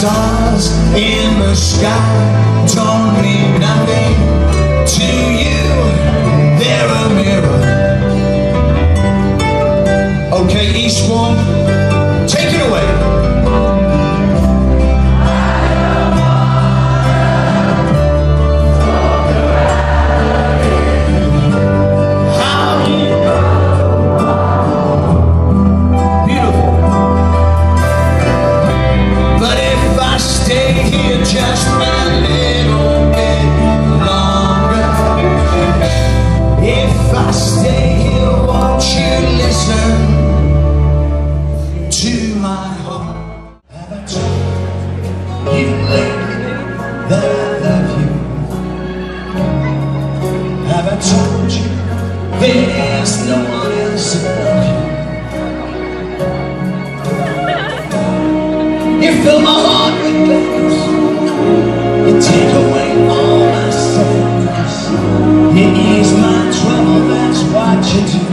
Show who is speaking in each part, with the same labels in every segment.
Speaker 1: stars in the sky don't mean nothing to you. They're a mirror. Okay, Eastbourne. That I love you? Have I told you there's no one else above you? You fill my heart with gladness. You take away all my sadness. You ease my trouble, that's what you do.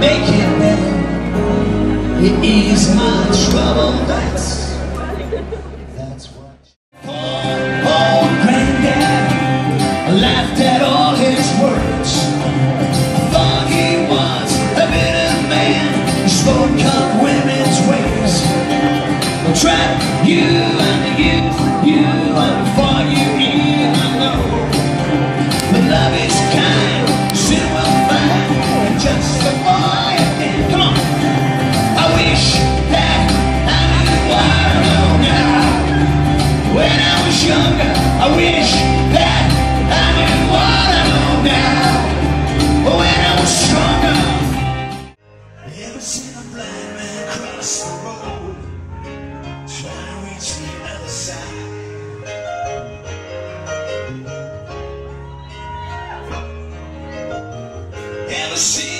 Speaker 1: Make it better. You ease my trouble, that's wish that I knew what I know now. When I was stronger. Ever seen a blind man cross the road, trying to reach the other side? Ever seen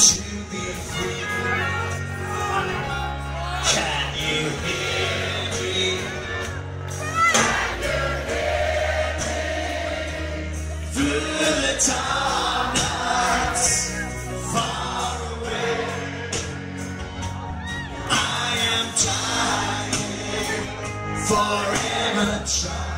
Speaker 1: to be free. Can you hear me? Through the dark nights, far away, I am trying, forever.